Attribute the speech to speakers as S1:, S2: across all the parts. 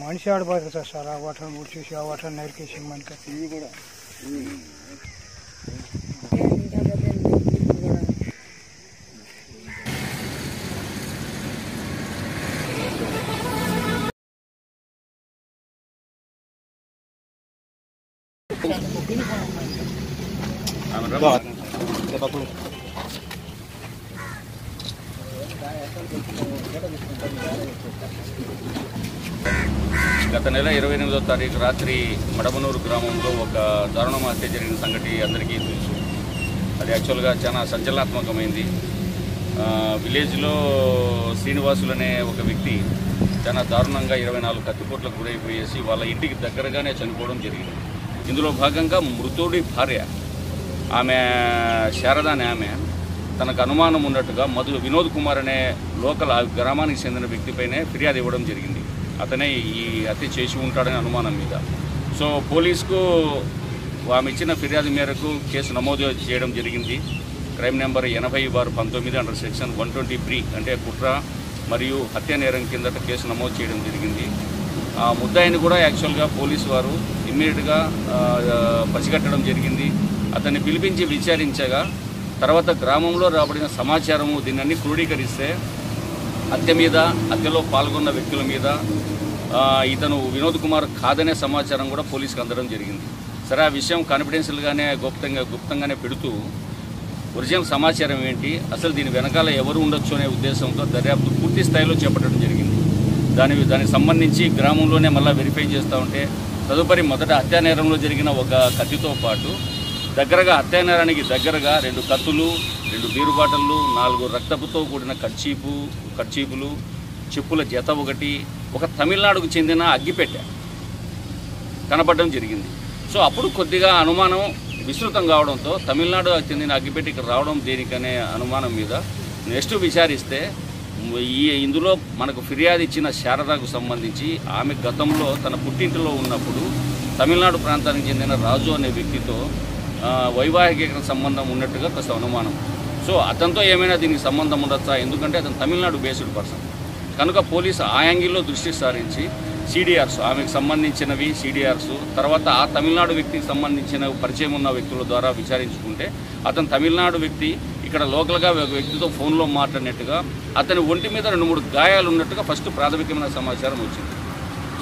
S1: మనిషి ఆడ బతుకుతారు సార్ ఆ వాటర్ చూసి ఆ వాటర్ నరికేసి మనకి
S2: ఇవి కూడా
S3: గత నెల ఇరవై ఎనిమిదో తారీఖు రాత్రి మడమనూరు గ్రామంలో ఒక దారుణం హత్య జరిగిన సంగతి అందరికీ తెలుసు. అది యాక్చువల్గా చాలా సంచలనాత్మకమైంది. విలేజ్లో శ్రీనివాసులు అనే ఒక వ్యక్తి చాలా దారుణంగా ఇరవై నాలుగు కత్తిపోట్లకు గురైపోయేసి వాళ్ళ ఇంటికి దగ్గరగానే చనిపోవడం జరిగింది. ఇందులో భాగంగా మృతుడి భార్య ఆమె శారద అనే ఆమె తనకు అనుమానం ఉన్నట్టుగా మధు వినోద్ కుమార్ అనే లోకల్ గ్రామానికి చెందిన వ్యక్తిపైనే ఫిర్యాదు ఇవ్వడం జరిగింది. అతనే ఈ హత్య చేసి ఉంటాడనే అనుమానం మీద. సో పోలీసుకు ఆమె ఇచ్చిన ఫిర్యాదు మేరకు కేసు నమోదు చేయడం జరిగింది. క్రైమ్ నెంబర్ ఎనభై బార్ పంతొమ్మిది under section one twenty three అంటే కుట్ర మరియు హత్య నేరం కిందట కేసు నమోదు చేయడం జరిగింది. ఆ ముద్దాయిని కూడా యాక్చువల్గా పోలీసు వారు ఇమ్మీడియట్గా పసిగట్టడం జరిగింది. అతన్ని పిలిపించి విచారించగా తర్వాత గ్రామంలో రాబడిన సమాచారము దీన్ని క్రోడీకరిస్తే హత్య మీద హత్యలో పాల్గొన్న వ్యక్తుల మీద ఇతను వినోద్ కుమార్ కాదనే సమాచారం కూడా పోలీసుకు అందడం జరిగింది. సరే ఆ విషయం కాన్ఫిడెన్షియల్గానే గుప్తంగా గుప్తంగానే పెడుతూ ఒరిజినల్ సమాచారం ఏంటి? అసలు దీని వెనకాల ఎవరు ఉండొచ్చు అనే ఉద్దేశంతో దర్యాప్తు పూర్తి స్థాయిలో చేపట్టడం జరిగింది. దాని దానికి సంబంధించి గ్రామంలోనే మళ్ళీ వెరిఫై చేస్తూ ఉంటే తదుపరి మొదట హత్యా నేరంలో జరిగిన ఒక కత్తితో పాటు దగ్గరగా హత్యా దగ్గరగా రెండు కత్తులు రెండు బీరు బాటళ్ళు నాలుగు రక్తపుతో కూడిన కర్చీపు కర్చీపులు చెప్పుల జత ఒకటి ఒక తమిళనాడుకు చెందిన అగ్గిపెట్టె. కనపడడం జరిగింది. సో అప్పుడు కొద్దిగా అనుమానం విస్తృతం కావడంతో తమిళనాడు చెందిన అగ్గిపెట్టి ఇక్కడ రావడం దేనికనే అనుమానం మీద నెక్స్ట్ విచారిస్తే ఈ ఇందులో మనకు ఫిర్యాదు ఇచ్చిన శారదకు సంబంధించి ఆమె గతంలో తన పుట్టింటిలో ఉన్నప్పుడు తమిళనాడు ప్రాంతానికి చెందిన రాజు అనే వ్యక్తితో వైవాహిక సంబంధం ఉన్నట్టుగా కాస్త అనుమానం. సో అతనితో ఏమైనా దీనికి సంబంధం ఉండొచ్చా? ఎందుకంటే అతను తమిళనాడు బేస్డ్ పర్సన్. కనుక పోలీసు ఆ యాంగిల్లో దృష్టి సారించి సిడిఆర్స్ ఆమెకు సంబంధించినవి సిడిఆర్స్ తర్వాత ఆ తమిళనాడు వ్యక్తికి సంబంధించిన పరిచయం ఉన్న వ్యక్తుల ద్వారా విచారించుకుంటే అతను తమిళనాడు వ్యక్తి ఇక్కడ లోకల్గా ఒక వ్యక్తితో ఫోన్లో మాట్లాడినట్టుగా అతని ఒంటి మీద రెండు మూడు గాయాలు ఉన్నట్టుగా ఫస్ట్ ప్రాథమికమైన సమాచారం వచ్చింది.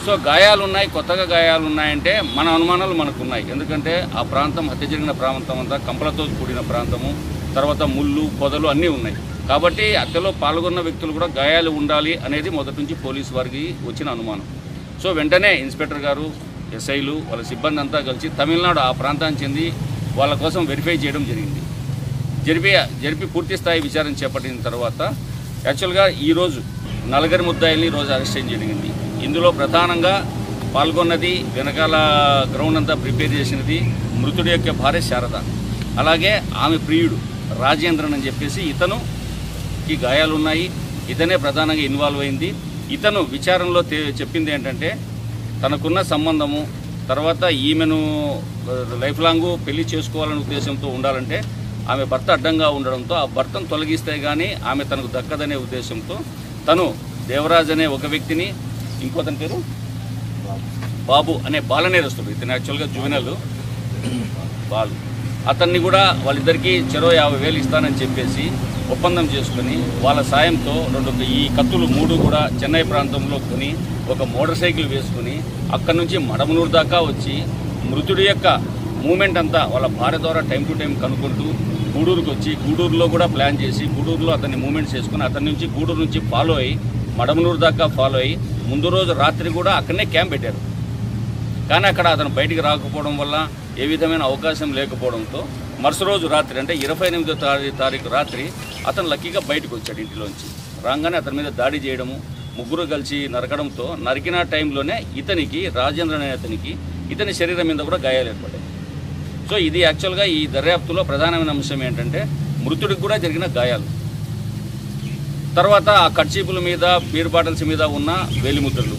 S3: సో గాయాలు ఉన్నాయి కొత్తగా గాయాలు ఉన్నాయంటే మన అనుమానాలు మనకు ఉన్నాయి ఎందుకంటే ఆ ప్రాంతం హత్య జరిగిన ప్రాంతం అంతా కంపలతో కూడిన ప్రాంతము తర్వాత ముళ్ళు పొదలు అన్నీ ఉన్నాయి. కాబట్టి హత్యలో పాల్గొన్న వ్యక్తులు కూడా గాయాలు ఉండాలి అనేది మొదటి నుంచి పోలీసు వారికి వచ్చిన అనుమానం. సో వెంటనే ఇన్స్పెక్టర్ గారు ఎస్ఐలు వాళ్ళ సిబ్బంది అంతా కలిసి తమిళనాడు ఆ ప్రాంతానికి చెంది వాళ్ళ కోసం వెరిఫై చేయడం జరిగింది. జరిపి జరిపి పూర్తి స్థాయి విచారణ చేపట్టిన తర్వాత యాక్చువల్గా ఈరోజు నలుగురి ముద్దాయిల్ని ఈరోజు అరెస్ట్ చేయడం జరిగింది. ఇందులో ప్రధానంగా పాల్గొన్నది వెనకాల గ్రౌండ్ అంతా ప్రిపేర్ చేసినది మృతుడి యొక్క భార్య శారద. అలాగే ఆమె ప్రియుడు రాజేంద్రన్ అని చెప్పేసి ఇతనుకి గాయాలు ఉన్నాయి. ఇతనే ప్రధానంగా ఇన్వాల్వ్ అయింది. ఇతను విచారంలో చెప్పింది ఏంటంటే తనకున్న సంబంధము తర్వాత ఈమెను లైఫ్ లాంగ్ పెళ్ళి చేసుకోవాలనే ఉద్దేశంతో ఉండాలంటే ఆమె భర్త అడ్డంగా ఉండడంతో ఆ భర్తను తొలగిస్తే కానీ ఆమె తనకు దక్కదనే ఉద్దేశంతో తను దేవరాజ్ అనే ఒక వ్యక్తిని ఇంకో అతని పేరు? బాబు అనే బాలనేరస్తుడు ఇతను యాక్చువల్గా జువెనల్ బాలు. అతన్ని కూడా వాళ్ళిద్దరికీ చెరో యాభై వేలు ఇస్తానని చెప్పేసి ఒప్పందం చేసుకుని వాళ్ళ సాయంతో రెండు ఈ కత్తులు మూడు కూడా చెన్నై ప్రాంతంలో కొని ఒక మోటార్ సైకిల్ వేసుకుని అక్కడి నుంచి మడమనూరు దాకా వచ్చి మృతుడి యొక్క మూమెంట్ అంతా వాళ్ళ భార్య ద్వారా టైం టు టైం కనుక్కుంటూ గూడూరుకు వచ్చి గూడూరులో కూడా ప్లాన్ చేసి గూడూరులో అతన్ని మూమెంట్స్ చేసుకుని అతని నుంచి గూడూరు నుంచి ఫాలో అయ్యి మడమనూరు దాకా ఫాలో అయ్యి ముందు రోజు రాత్రి కూడా అక్కడనే క్యాంప్ పెట్టారు. కానీ అక్కడ అతను బయటికి రాకపోవడం వల్ల ఏ విధమైన అవకాశం లేకపోవడంతో మరుసటి రోజు రాత్రి అంటే ఇరవై ఎనిమిదో తారీ- తారీఖు రాత్రి అతను లక్కీగా బయటకు వచ్చాడు ఇంటిలోంచి. రాగానే అతని మీద దాడి చేయడము ముగ్గురు కలిసి నరకడంతో నరికిన టైంలోనే ఇతనికి రాజేంద్ర అనే అతనికి ఇతని శరీరం మీద కూడా గాయాలు ఏర్పడ్డాయి. సో ఇది యాక్చువల్గా ఈ దర్యాప్తులో ప్రధానమైన అంశం ఏంటంటే మృతుడికి కూడా జరిగిన గాయాలు. తర్వాత ఆ కర్చీపుల మీద బీర్ బాటిల్స్ మీద ఉన్న వేలిముద్రలు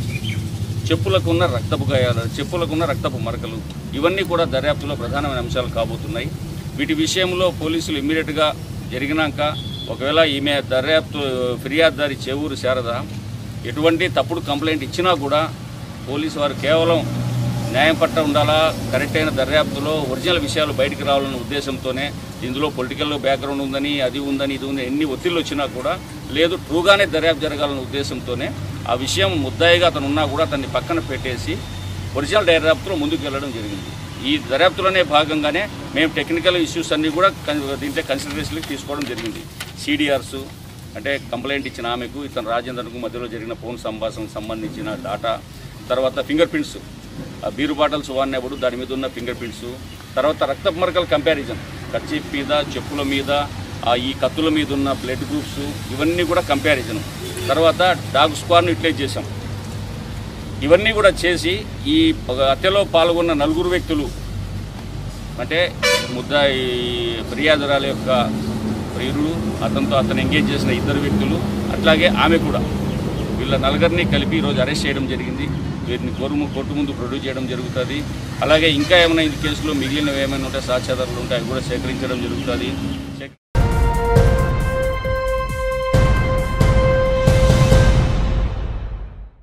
S3: చెప్పులకున్న రక్తపు గాయాలు చెప్పులకున్న రక్తపు మరకలు ఇవన్నీ కూడా దర్యాప్తులో ప్రధానమైన అంశాలు కాబోతున్నాయి. వీటి విషయంలో పోలీసులు ఇమ్మీడియట్గా జరిగినాక ఒకవేళ ఈమె దర్యాప్తు ఫిర్యాదుదారి చేవూరు శారద ఎటువంటి తప్పుడు కంప్లైంట్ ఇచ్చినా కూడా పోలీసు వారు కేవలం న్యాయం పట్ట ఉండాలా కరెక్ట్ అయిన దర్యాప్తులో ఒరిజినల్ విషయాలు బయటికి రావాలన్న ఉద్దేశంతోనే ఇందులో పొలిటికల్ బ్యాక్గ్రౌండ్ ఉందని అది ఉందని ఇది ఉందని ఎన్ని ఒత్తిళ్ళు వచ్చినా కూడా లేదు ట్రూగానే దర్యాప్తు జరగాలన్న ఉద్దేశంతోనే ఆ విషయం ముద్దాయిగా అతను ఉన్నా కూడా అతన్ని పక్కన పెట్టేసి ఒరిజినల్ దర్యాప్తులో ముందుకు వెళ్ళడం జరిగింది. ఈ దర్యాప్తులోనే భాగంగానే మేము టెక్నికల్ ఇష్యూస్ అన్నీ కూడా దీంట్లో కన్సిడరేషన్కి తీసుకోవడం జరిగింది. సిడిఆర్స్ అంటే కంప్లైంట్ ఇచ్చిన ఆమెకు ఇతను రాజేంద్రకు మధ్యలో జరిగిన ఫోన్ సంభాషణకు సంబంధించిన డాటా తర్వాత ఫింగర్ ప్రింట్స్. ఆ బీరు బాటల్స్ వాడినప్పుడు దాని మీద ఉన్న ఫింగర్ ప్రింట్స్. తర్వాత రక్త మరకల కంపారిజన్. కర్చీఫ్ మీద చెప్పుల మీద ఈ కత్తుల మీద ఉన్న బ్లడ్ గ్రూప్స్ ఇవన్నీ కూడా కంపారిజన్ తర్వాత డాగ్ స్క్వాడ్ను యూటిలైజ్ చేశాం. ఇవన్నీ కూడా చేసి ఈ హత్యలో పాల్గొన్న నలుగురు వ్యక్తులు అంటే ముద్ద ఈ ఫిర్యాదురాల యొక్క ప్రియుడు అతనితో అతను ఎంగేజ్ చేసిన ఇద్దరు వ్యక్తులు అట్లాగే ఆమె కూడా. వీళ్ళ నలుగురిని కలిపి ఈరోజు అరెస్ట్ చేయడం జరిగింది. వీరిని కోరు కోర్టు ముందు ప్రొడ్యూస్ చేయడం జరుగుతుంది. అలాగే ఇంకా ఏమైనా ఈ కేసులో మిగిలినవి ఏమైనా ఉంటే సాక్ష్యాధారాలు ఉంటాయి అవి కూడా సేకరించడం జరుగుతుంది.